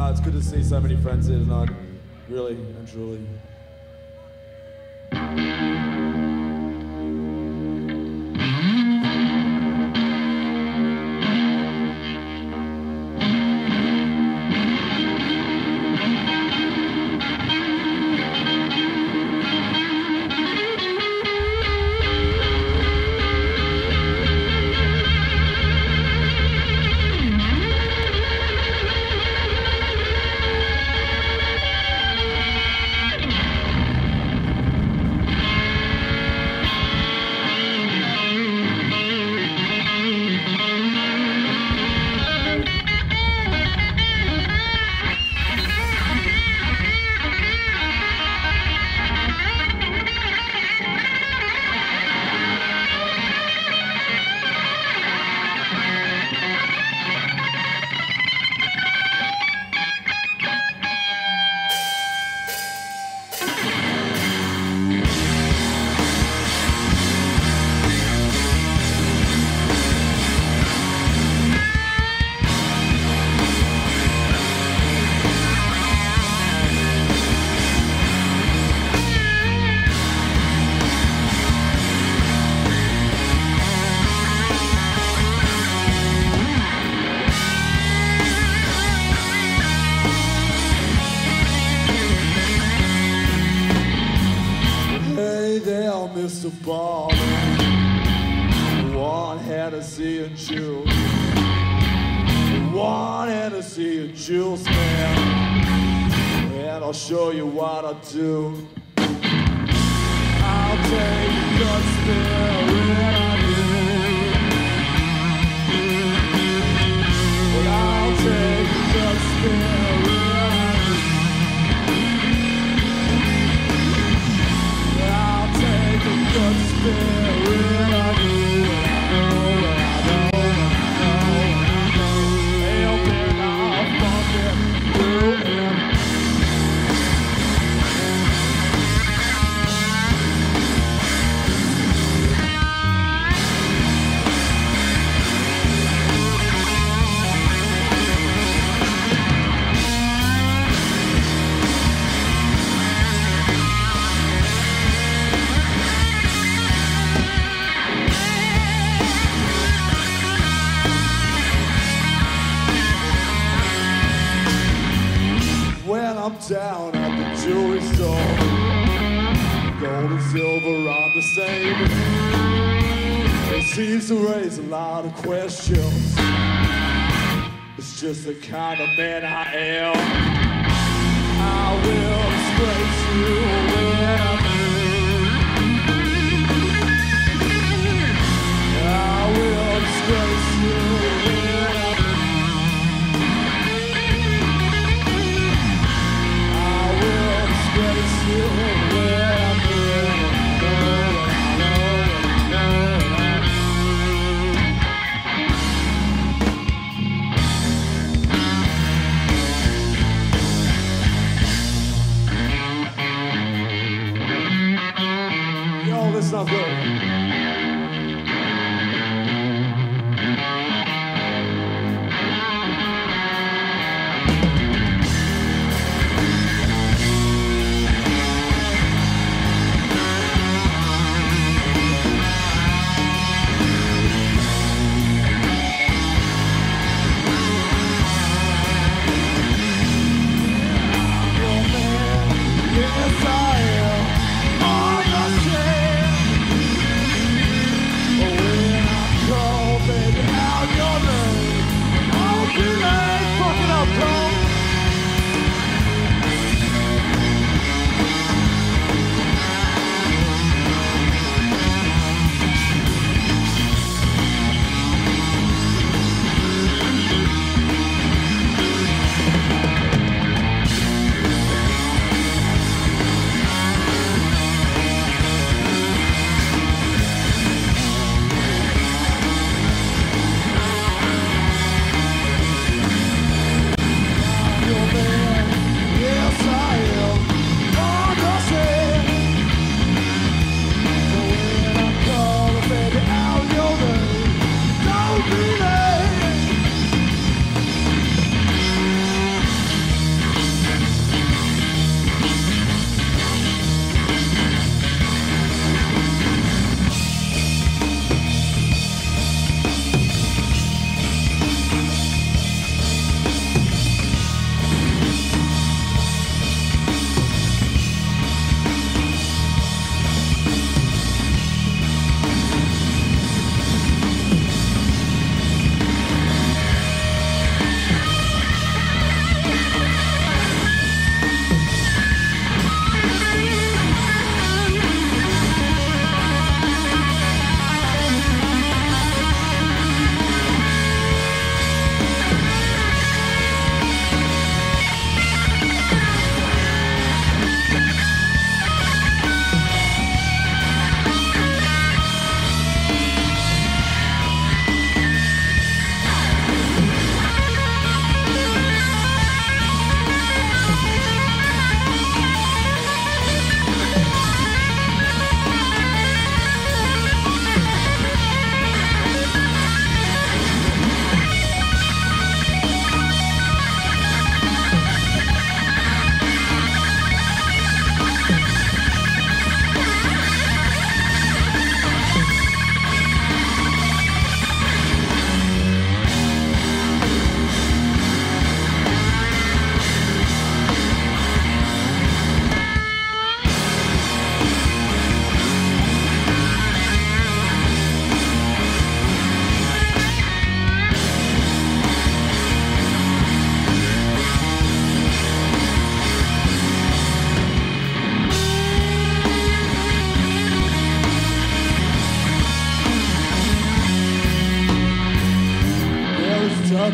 no, it's good to see so many friends here tonight. Really and truly. Mr. Barber. One Hennessy and juice. One Hennessy and juice, man. And I'll show you what I do. I'll take a good spirit I'm down at the jewelry store, gold and silver are the same. It seems to raise a lot of questions. It's just the kind of man I am. I will disgrace you. I will disgrace you. Yo,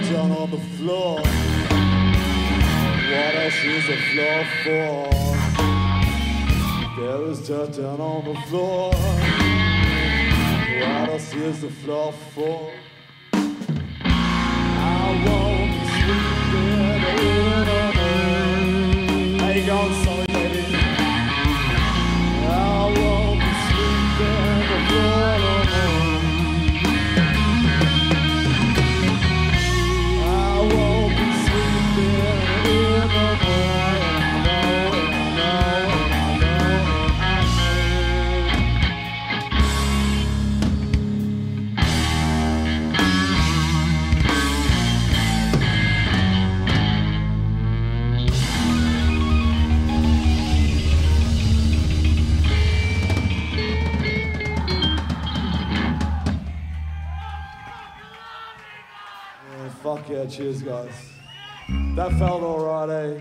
down on the floor. What else is the floor for? There is dirt down on the floor. What else is the floor for? I won't be sleeping. Hey, go, sorry. Yeah, cheers, guys. That felt alright, eh?